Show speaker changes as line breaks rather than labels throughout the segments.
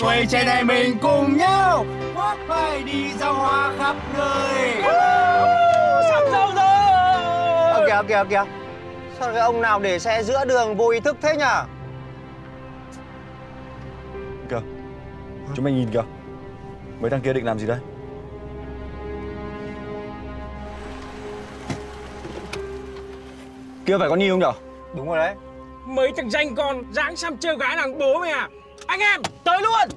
Tuổi trẻ này mình cùng nhau Khoác vai đi giao hoa khắp nơi.
Sắp dâu rồi.
Ờ, kìa kìa kìa Sao cái ông nào để xe giữa đường vô ý thức thế nhở?
Kìa Chúng mày nhìn kìa. Mấy thằng kia định làm gì đây Kia phải có Nhi không nhở?
Đúng rồi đấy.
Mấy thằng danh con dáng xăm trêu gái làng bố mày à anh em, tới luôn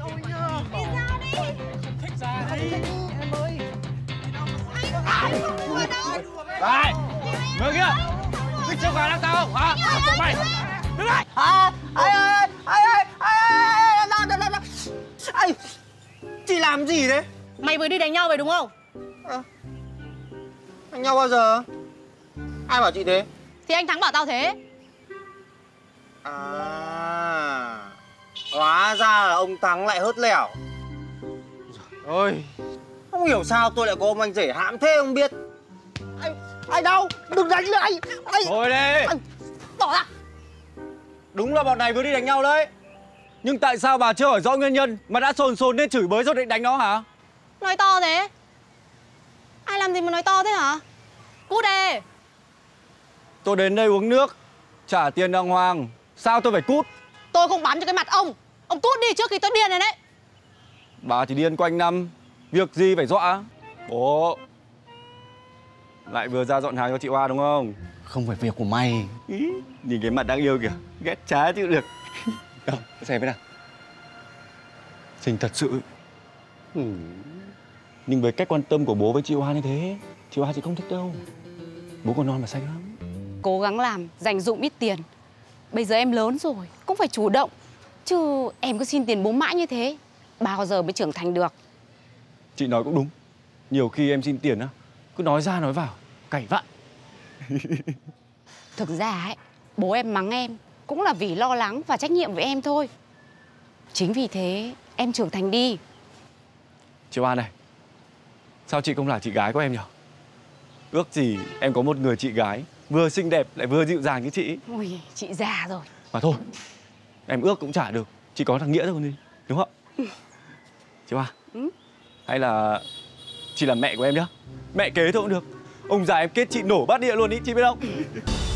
Ôi nhờ
Đi ra đi Không thích
ra đi
Em ơi Anh không
đùa đâu
Này, người kia Thích chiếc gà đang tao không hả? Mày Đứng lại
À, ai ơi, ai ơi, ai ơi, ai ơi, ai Chị làm gì đấy?
Mày vừa đi đánh nhau về đúng không?
À, đánh nhau bao giờ? Ai bảo chị thế?
Thì anh Thắng bảo tao thế
À ông Thắng lại hớt lẻo. Ôi. Không hiểu sao tôi lại có ông anh rể hãm thế không biết. Anh Anh đâu? Đừng đánh nữa anh. Anh
Thôi đi.
Anh Bỏ ra.
Đúng là bọn này vừa đi đánh nhau đấy. Nhưng tại sao bà chưa hỏi rõ nguyên nhân Mà đã sồn sồn nên chửi bới rồi định đánh nó hả?
Nói to thế. Ai làm gì mà nói to thế hả? Cút đi
Tôi đến đây uống nước Trả tiền đàng hoàng. Sao tôi phải cút?
Tôi không bắn cho cái mặt ông Ông cút đi trước khi tôi điên rồi đấy.
Bà thì điên quanh năm Việc gì phải dọa? Bố Lại vừa ra dọn hàng cho chị Hoa đúng không?
Không phải việc của mày.
Ý, Nhìn cái mặt đang yêu kìa Ghét chá chịu được. Đâu xem với nào. Xinh thật sự. Ừ. Nhưng với cách quan tâm của bố với chị Hoa như thế Chị Hoa chị không thích đâu. Bố còn non mà xanh lắm.
Cố gắng làm, dành dụm ít tiền. Bây giờ em lớn rồi, cũng phải chủ động Chứ em cứ xin tiền bố mãi như thế Bao giờ mới trưởng thành được?
Chị nói cũng đúng. Nhiều khi em xin tiền á Cứ nói ra nói vào Cày vặn
Thực ra ấy, bố em mắng em Cũng là vì lo lắng và trách nhiệm với em thôi. Chính vì thế em trưởng thành đi.
Chị Hoa này Sao chị không là chị gái của em nhỉ? Ước gì em có một người chị gái Vừa xinh đẹp lại vừa dịu dàng như chị
Ui, chị già rồi.
Mà thôi Em ước cũng chả được Chỉ có thằng Nghĩa thôi còn gì Đúng không? Chị Hoa.
Ừ.
Hay là Chị là mẹ của em nhá. Mẹ kế thôi cũng được. Ông già em kết chị nổ bát địa luôn ý Chị biết không